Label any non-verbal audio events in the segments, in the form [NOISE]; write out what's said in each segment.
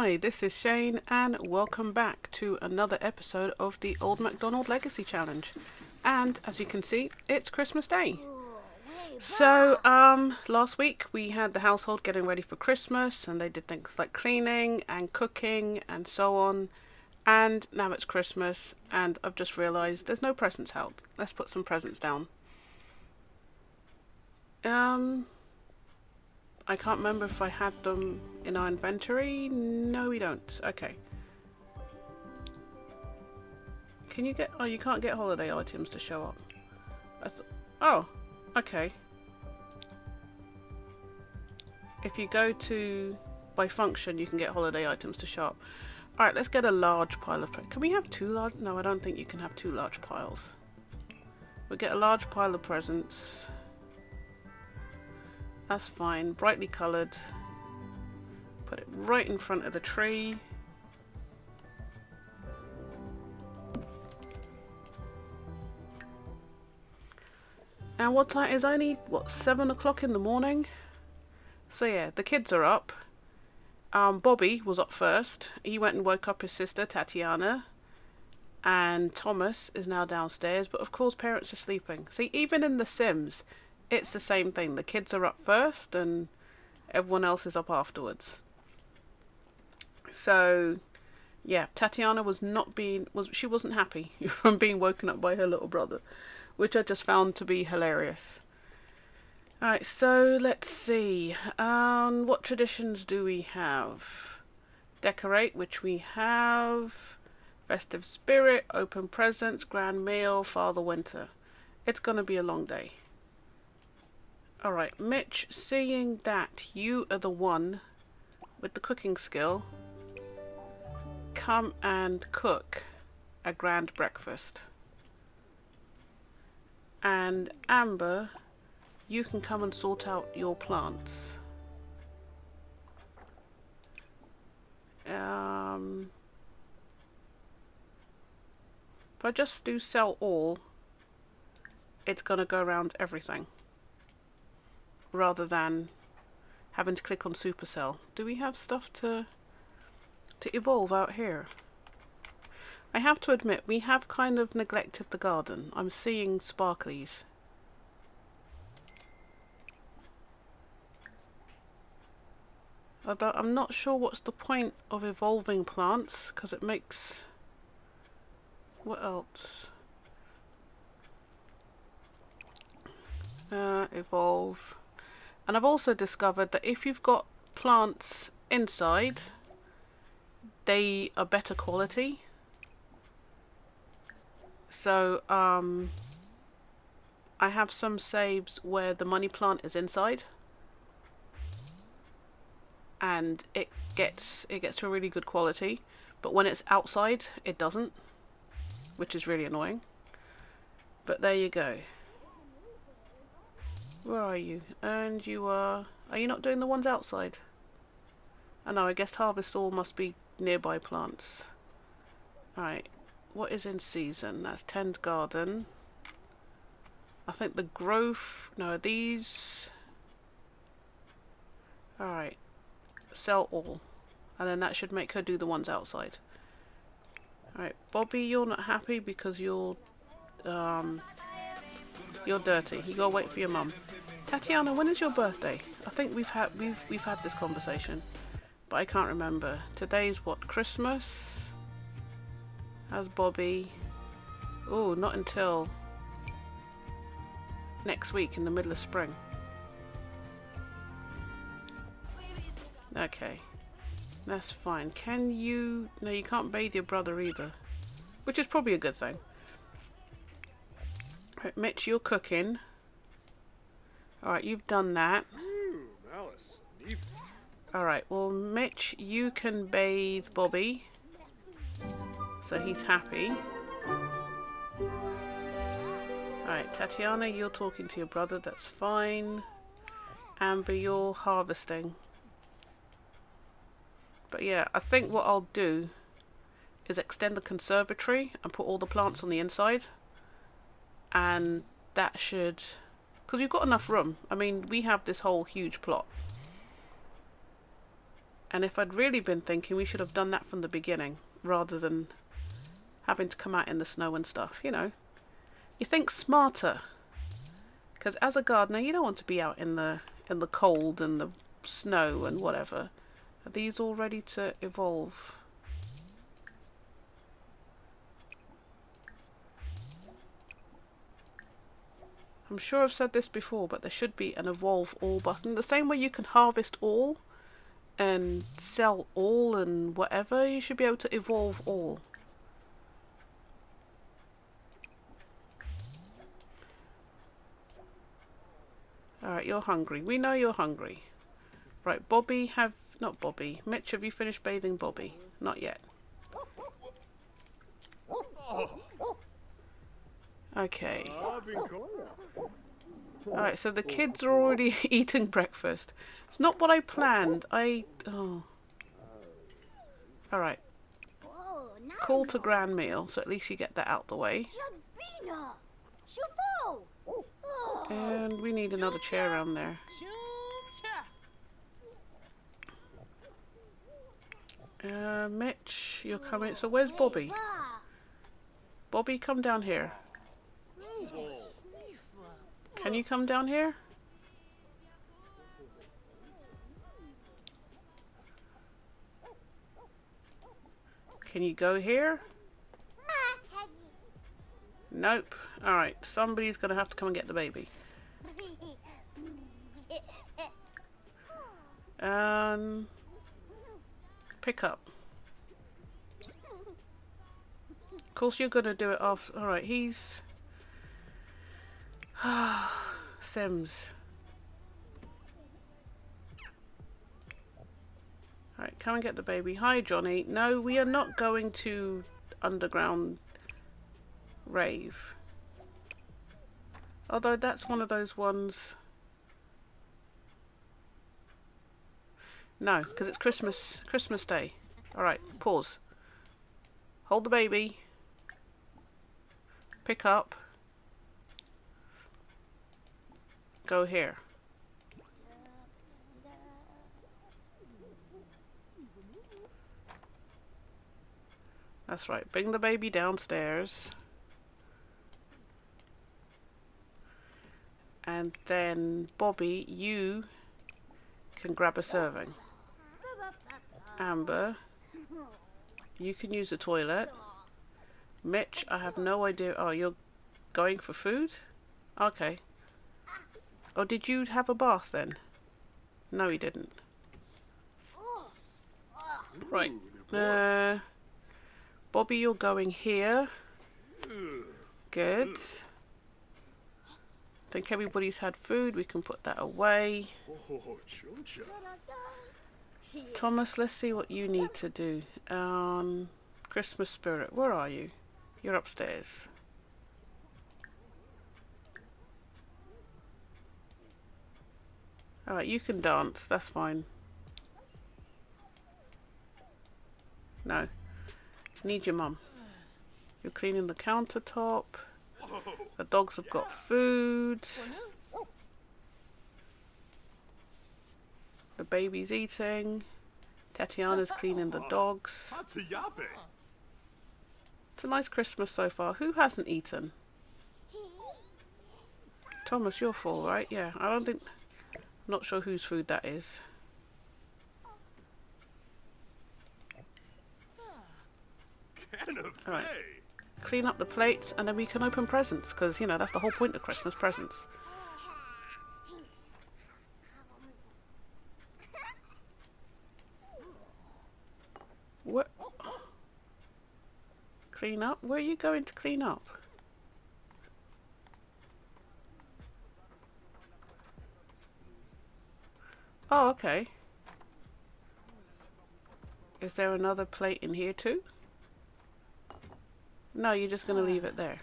Hi, this is Chaynne, and welcome back to another episode of the Old MacDonald Legacy Challenge. And as you can see, it's Christmas Day. So, um, last week we had the household getting ready for Christmas, and they did things like cleaning and cooking and so on. And now it's Christmas, and I've just realised there's no presents out. Let's put some presents down. Um, I can't remember if I had them in our inventory. No, we don't. Okay. Can you get... Oh, you can't get holiday items to show up. Oh, okay. If you go to... By function, you can get holiday items to show up. Alright, let's get a large pile of... Can we have two large... No, I don't think you can have two large piles. We'll get a large pile of presents. That's fine. Brightly coloured. Put it right in front of the tree. And what time is only what seven o'clock in the morning? So yeah, the kids are up. Um, Bobby was up first. He went and woke up his sister Tatiana, and Thomas is now downstairs. But of course, parents are sleeping. See, even in The Sims, it's the same thing. The kids are up first, and everyone else is up afterwards. So, yeah, Tatiana was not being was she wasn't happy [LAUGHS] from being woken up by her little brother which I just found to be hilarious. Alright, so let's see. Um, what traditions do we have? Decorate, which we have. Festive spirit, open presents, grand meal, Father Winter. It's going to be a long day. Alright, Mitch, seeing that you are the one with the cooking skill, come and cook a grand breakfast. And Amber, you can come and sort out your plants. Um, if I just do sell all, it's going to go around everything. Rather than having to click on supercell. Do we have stuff to to evolve out here? I have to admit, we have kind of neglected the garden. I'm seeing sparklies. Although I'm not sure what's the point of evolving plants, because it makes... What else? Uh, evolve. And I've also discovered that if you've got plants inside, they are better quality. So, um, I have some saves where the money plant is inside. And it gets it gets to a really good quality. But when it's outside, it doesn't. Which is really annoying. But there you go. Where are you? And you are... Are you not doing the ones outside? I know, I guess harvest all must be nearby plants. Alright, what is in season? That's Tend Garden. I think the growth, no, these, alright, sell all. And then that should make her do the ones outside. Alright, Bobby, you're not happy because you're, um, you're dirty. You gotta wait for your mum. Tatiana, when is your birthday? I think we've had, we've, we've had this conversation, but I can't remember. Today's what, Christmas? How's Bobby? Oh, not until next week in the middle of spring. Okay. That's fine. Can you... No, you can't bathe your brother either. Which is probably a good thing. Right, Mitch, you're cooking. Alright, you've done that. Alright, well, Mitch, you can bathe Bobby so he's happy. Alright, Tatiana, you're talking to your brother, that's fine. Amber, you're harvesting. But yeah, I think what I'll do is extend the conservatory and put all the plants on the inside. And that should... Because we've got enough room. I mean, we have this whole huge plot. And if I'd really been thinking, we should have done that from the beginning, rather than having to come out in the snow and stuff, you know. You think smarter. Because as a gardener, you don't want to be out in the in the cold and the snow and whatever. Are these all ready to evolve? I'm sure I've said this before, but there should be an evolve all button. The same way you can harvest all and sell all and whatever, you should be able to evolve all. Alright, you're hungry. We know you're hungry. Right, Bobby, have... Not Bobby. Mitch, have you finished bathing Bobby? Not yet. Oh. Okay. Alright, so the kids are already [LAUGHS] eating breakfast. It's not what I planned. I... Oh. Alright. Call to grand meal, so at least you get that out the way. And we need another chair around there. Uh, Mitch, you're coming. So where's Bobby? Bobby, come down here. Can you come down here? Can you go here? Nope. Alright, somebody's going to have to come and get the baby. Um, pick up. Of course you're going to do it off. Alright, he's... [SIGHS] Sims. Alright, come and get the baby. Hi, Johnny. No, we are not going to underground rave. Although that's one of those ones... No, because it's Christmas Christmas Day. Alright, pause. Hold the baby. Pick up. Go here. That's right. Bring the baby downstairs. And then, Bobby, you can grab a serving. Amber, you can use the toilet. Mitch, I have no idea. Oh, you're going for food? Okay. Oh, did you have a bath then? No, he didn't. Right. Uh, Bobby, you're going here. Good. I think everybody's had food. We can put that away. Thomas, let's see what you need to do. Um, Christmas spirit, where are you? You're upstairs. Alright, you can dance. That's fine. No. Need your mum. You're cleaning the countertop. The dogs have got food. The baby's eating. Tatiana's cleaning the dogs. It's a nice Christmas so far. Who hasn't eaten? Thomas, you're full, right? Yeah, I don't think... Not sure whose food that is. Alright. Clean up the plates and then we can open presents because, you know, that's the whole point of Christmas presents. What? [GASPS] Clean up? Where are you going to clean up? Oh, okay. Is there another plate in here too? No, you're just going to leave it there.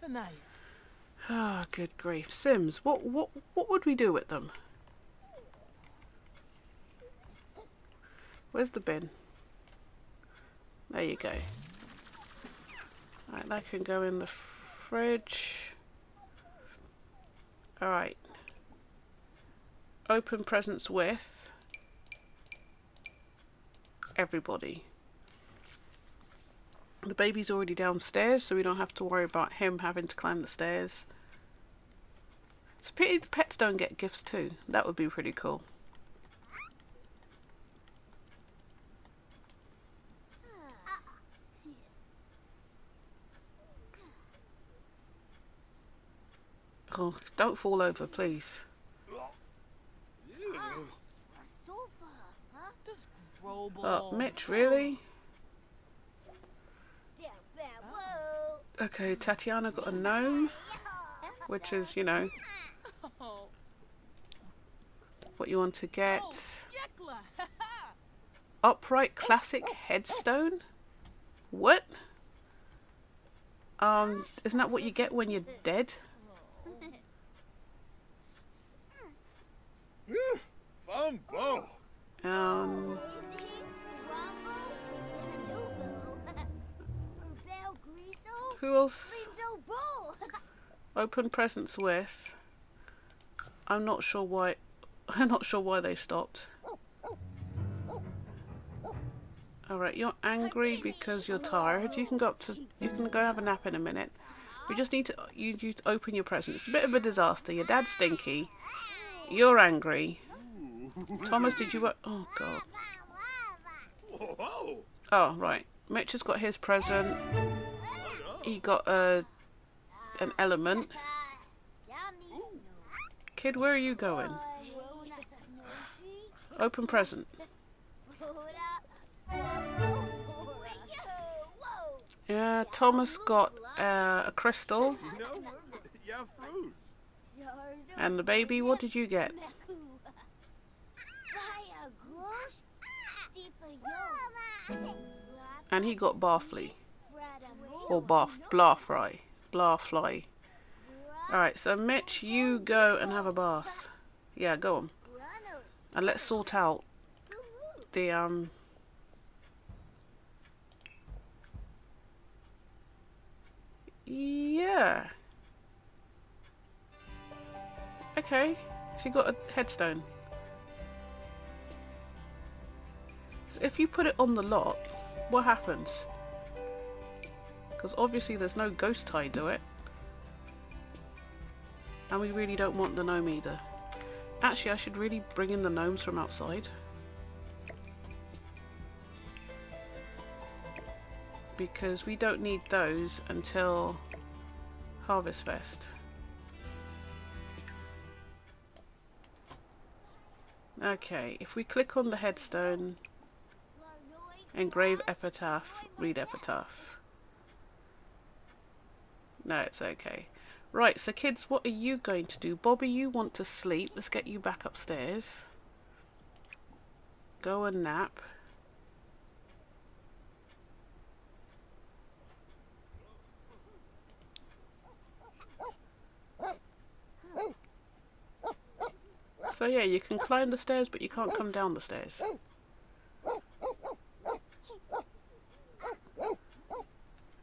For now. Ah, oh, good grief. Sims, what, what, what would we do with them? Where's the bin? There you go. Right, that can go in the fridge. Alright open presents with everybody. The baby's already downstairs, so we don't have to worry about him having to climb the stairs. It's a pity the pets don't get gifts too. That would be pretty cool. Oh, don't fall over, please. Oh, Mitch, really? Okay, Tatiana got a gnome, which is, you know, what you want to get. [LAUGHS] Upright classic headstone? What? Um, isn't that what you get when you're dead? Um, who else? Open presents with. I'm not sure why. [LAUGHS] I'm not sure why they stopped. Alright, you're angry because you're tired. You can go up to. You can go have a nap in a minute. We just need to. You, you to open your presents. It's a bit of a disaster. Your dad's stinky. You're angry. Thomas, did you? Oh God. Oh right. Mitch has got his present. He got a an element. Kid, where are you going? Open present. Yeah, Thomas got uh, a crystal. And the baby, what did you get? And he got Barfly. Or Barf, Blarfry. Blarfly. Alright, so Mitch, you go and have a bath. Yeah, go on. And let's sort out the, um... Yeah. Okay, she got a headstone. So if you put it on the lot, what happens? Because obviously there's no ghost tied to it. And we really don't want the gnome either. Actually, I should really bring in the gnomes from outside. Because we don't need those until Harvest Fest. Okay, if we click on the headstone, engrave epitaph, read epitaph. No, it's okay. Right, so kids, what are you going to do? Bobby, you want to sleep. Let's get you back upstairs. Go and nap. So yeah, you can climb the stairs, but you can't come down the stairs.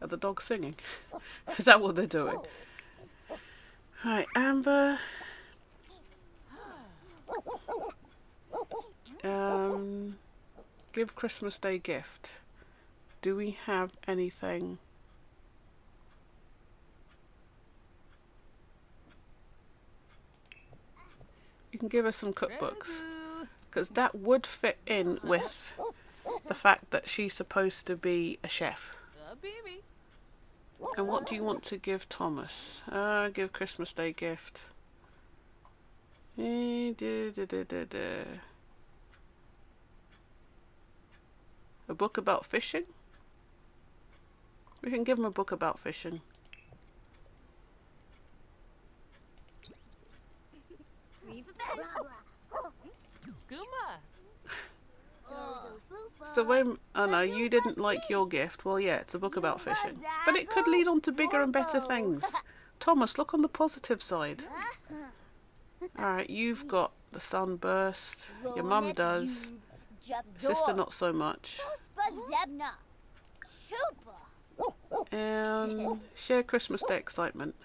Are the dogs singing? [LAUGHS] Is that what they're doing? Right, Amber. Um, give Christmas Day gift. Do we have anything? You can give us some cookbooks. Because that would fit in with the fact that she's supposed to be a chef. And what do you want to give Thomas? Uh, give Christmas Day gift. Eh, da, da, da, da, da. A book about fishing? We can give him a book about fishing. Skooma. So when, oh no, you didn't like your gift. Well, yeah, it's a book about fishing. But it could lead on to bigger and better things. Thomas, look on the positive side. Alright, you've got the sunburst. Your mum does. Sister not so much. And share Christmas Day excitement.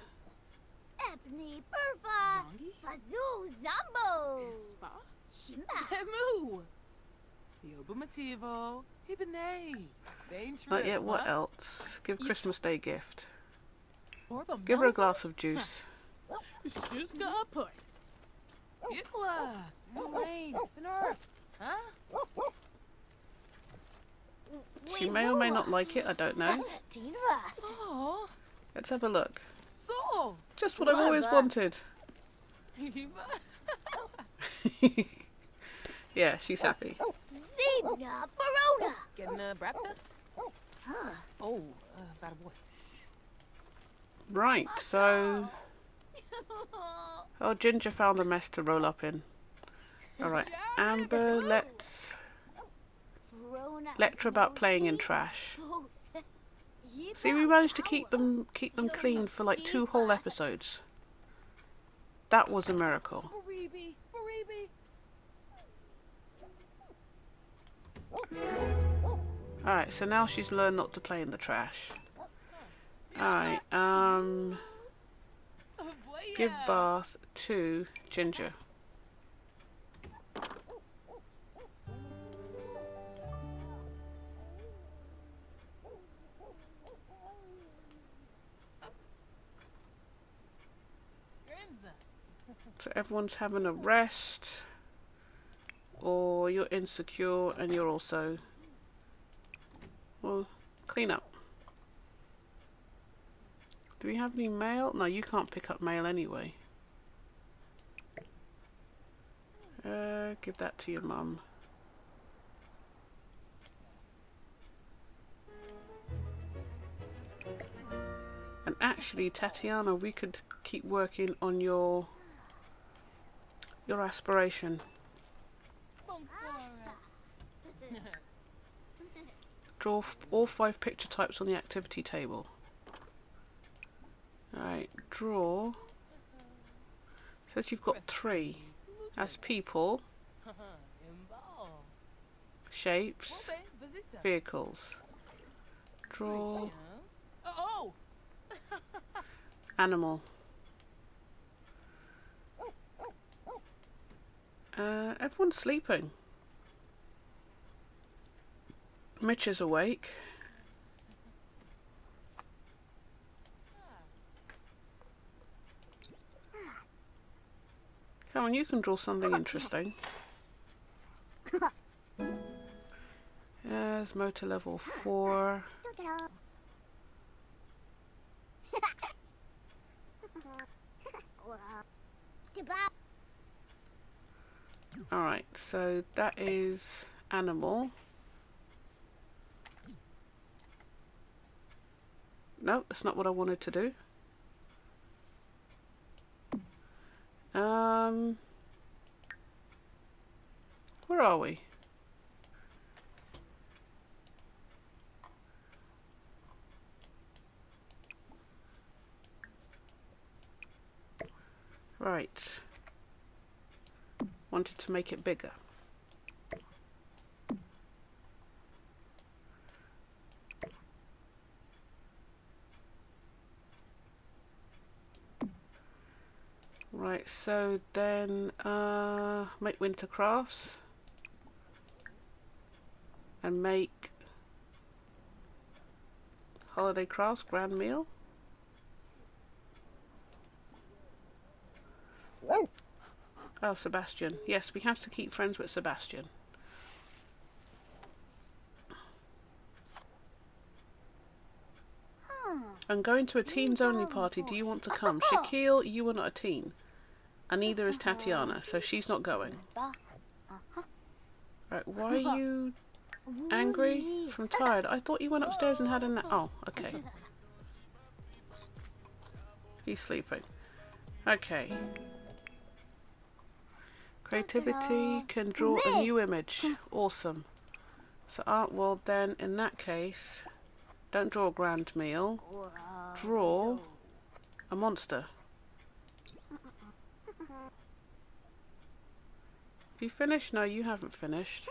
Emu. Yoba Mativo. Hibine. Not yet. What else? Give Christmas Day gift. Give her a glass of juice. Shuska uput. Itla. Spillane. Thinner. Huh? She may or may not like it. I don't know. Let's have a look. Just what I've always wanted. [LAUGHS] [LAUGHS] Yeah, she's happy. [LAUGHS] Zebna Barona. Getting a brapta? Huh. Oh, uh, that boy. Right, so [LAUGHS] oh, Ginger found a mess to roll up in. All right, Amber, let's lecture about playing in trash. [LAUGHS] See, we managed to keep them keep them clean for like two whole episodes. That was a miracle. Alright, so now she's learned not to play in the trash. Alright, um give bath to Ginger. So everyone's having a rest. Or you're insecure and you're also well, clean up. Do we have any mail? No, you can't pick up mail anyway. Uh, give that to your mum. And actually, Tatiana, we could keep working on your your aspiration. Draw all five picture types on the activity table. Alright, draw. Says you've got three. That's people, shapes, vehicles. Draw animal. Uh, everyone's sleeping. Mitch is awake. Come on, you can draw something interesting. There's motor level 4. Alright, so that is animal. No, that's not what I wanted to do. Um, where are we? Right. Wanted to make it bigger. Right, so then uh, make winter crafts and make holiday crafts, grand meal. Oh, Sebastian. Yes, we have to keep friends with Sebastian. I'm going to a teens only party. Do you want to come? Shaquille, you are not a teen. And neither is Tatiana, so she's not going. Right, why are you angry? From tired? I thought you went upstairs and had a nap. Oh, okay. He's sleeping. Okay. Creativity can draw a new image. Awesome. So art world then, in that case, don't draw a grand meal. Draw a monster. Have you finished? No, you haven't finished.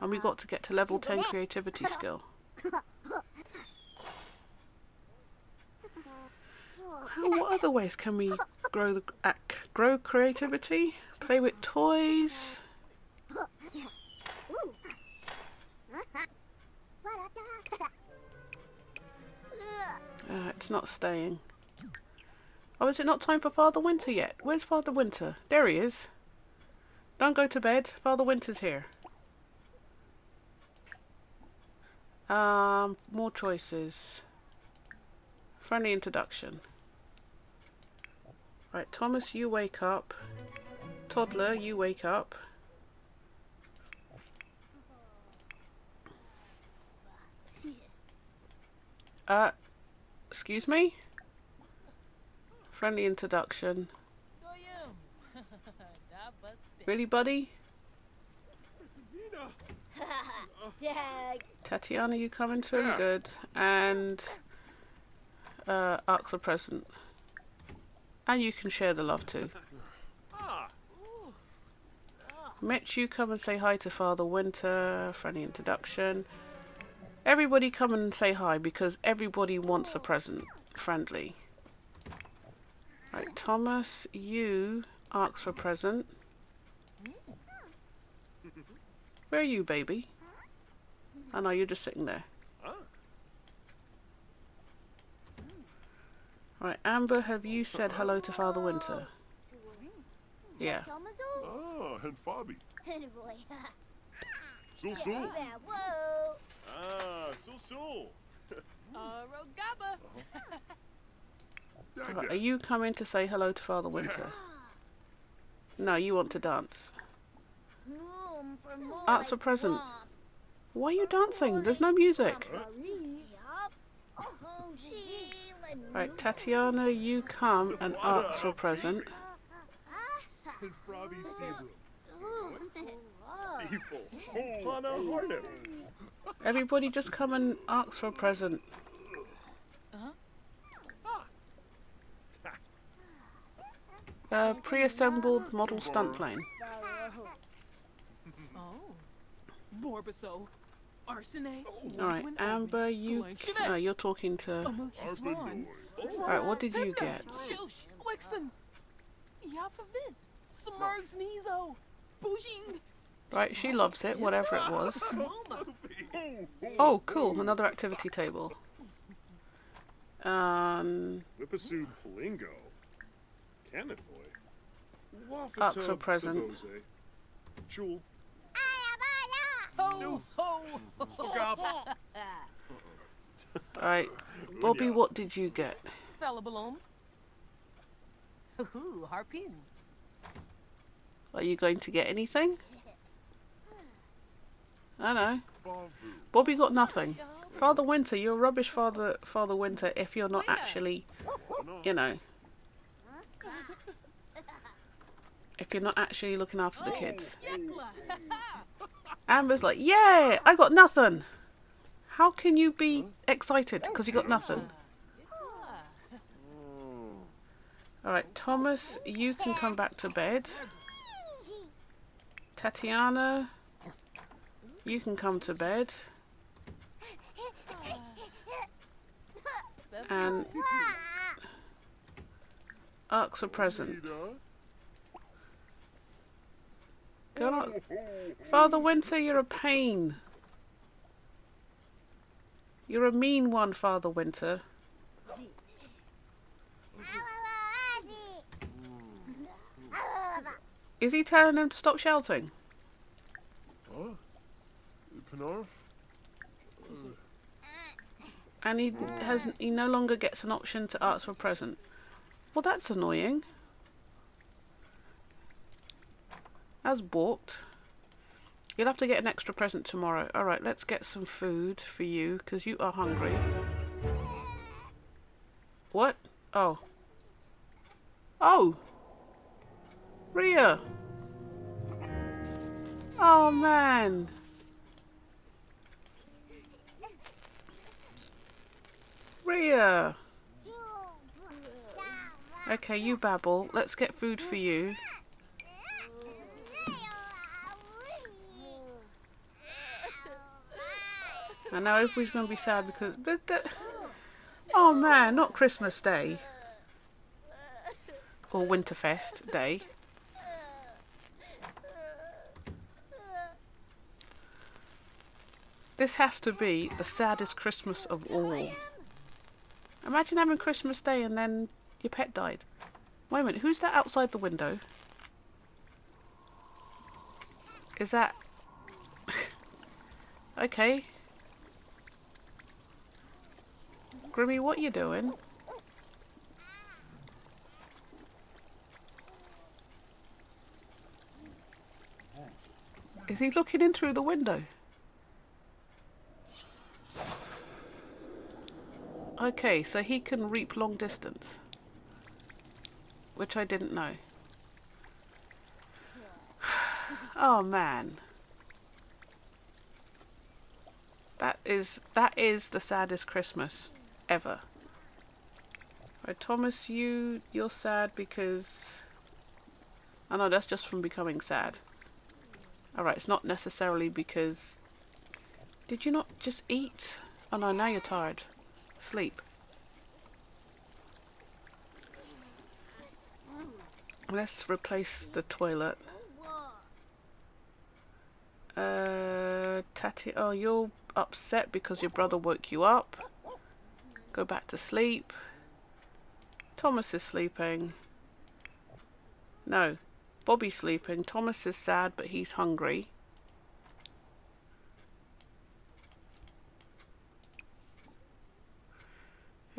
And we got to get to level 10 creativity skill. What other ways can we grow the ac grow creativity? Play with toys. Uh, it's not staying. Oh, is it not time for Father Winter yet? Where's Father Winter? There he is. Don't go to bed. Father Winter's here. Um, more choices. Friendly introduction. Right, Thomas, you wake up. Toddler, you wake up. Uh, excuse me? Friendly introduction. Goyim. Da busted. Really, buddy? [LAUGHS] Tatiana, you coming to him? Good. And uh, ask a present. And you can share the love too. Ah, Mitch, you come and say hi to Father Winter. Friendly introduction. Everybody come and say hi because everybody wants a present. Friendly. Right, Thomas, you ask for a present. Where are you, baby? I know you're just sitting there. ah. Right, Amber, have you said hello to Father Winter? Yeah. Ah, and Fabi. Boy. [LAUGHS] So so. Whoa. Ah, so so. Uh, [LAUGHS] Rogaba. Dag are you coming to say hello to Father Winter? No, you want to dance. Moom for Ask for like present. Why are you dancing? There's no music. For me. Yup. Gee, let Right, Tatiana, you come and ask for a present. And Fabi Sebrum. Ooh. Tifo. Hana Harnett. Everybody just come and ask for a present. Uh, pre-assembled model stunt plane. Oh. Borbaso. Arsene. Alright, Amber, you... Uh, you're talking to... Alright, what did you get? Shilsh. Wixen. Yafavit. Smurgs Nizo. Boujing. Right, she loves it, whatever it was. [LAUGHS] Oh, cool, another activity table. Um, Whippasu Plingo. Canathoy. Up for present. Jewel. Ho. Ho. [LAUGHS] right, Bobby, what did you get? Fella Balloon. Hoo Harpin. Are you going to get anything? [LAUGHS] I know. Bobby got nothing. Father Winter, you're rubbish, Father Father Winter, if you're not actually, you know, if you're not actually looking after the kids. Oh, Amber's like, yeah, I got nothing. How can you be excited because you got nothing? All right, Thomas, you can come back to bed. Tatiana, you can come to bed. And ask for present. Father Winter, you're a pain. You're a mean one, Father Winter. Is he telling him to stop shouting? And he has he no longer gets an option to ask for a present. Well, that's annoying. As balked. You'll have to get an extra present tomorrow. All right, let's get some food for you because you are hungry. What? Oh. Oh. Ria. Oh man. Ria. Okay, you babble. Let's get food for you. I know everybody's going to be sad because... But the, oh man, not Christmas Day. Or Winterfest Day. This has to be the saddest Christmas of all. Imagine having Christmas Day and then your pet died. Wait a minute, who's that outside the window? Is that... [LAUGHS] okay. Grimmy, what you doing? Is he looking in through the window? Okay, so he can reap long distance. Which I didn't know. [SIGHS] oh man. That is that is the saddest Christmas ever. Right, Thomas, you you're sad because I know that's just from becoming sad. Alright, it's not necessarily because did you not just eat? Oh no, now you're tired. Sleep. Let's replace the toilet. Uh, Tatty, oh, you're upset because your brother woke you up. Go back to sleep. Thomas is sleeping. No, Bobby's sleeping. Thomas is sad, but he's hungry.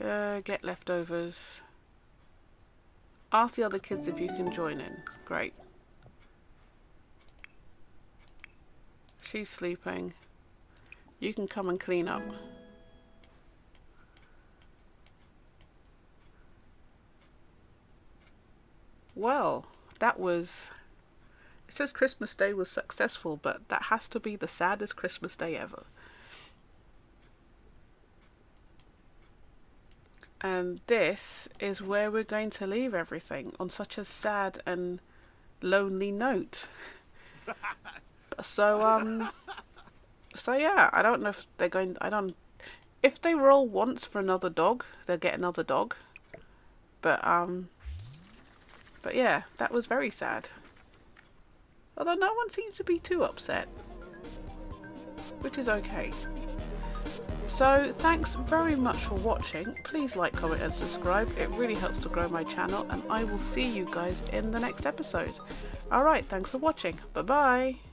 Uh, get leftovers. Ask the other kids if you can join in. Great. She's sleeping. You can come and clean up. Well, that was... It says Christmas Day was successful, but that has to be the saddest Christmas Day ever. And this is where we're going to leave everything on such a sad and lonely note. [LAUGHS] so um so yeah, I don't know if they're going I don't if they roll once for another dog, they'll get another dog. But um but yeah, that was very sad. Although no one seems to be too upset. Which is okay. So thanks very much for watching. Please like, comment and subscribe. It really helps to grow my channel and I will see you guys in the next episode. Alright, thanks for watching. Bye bye.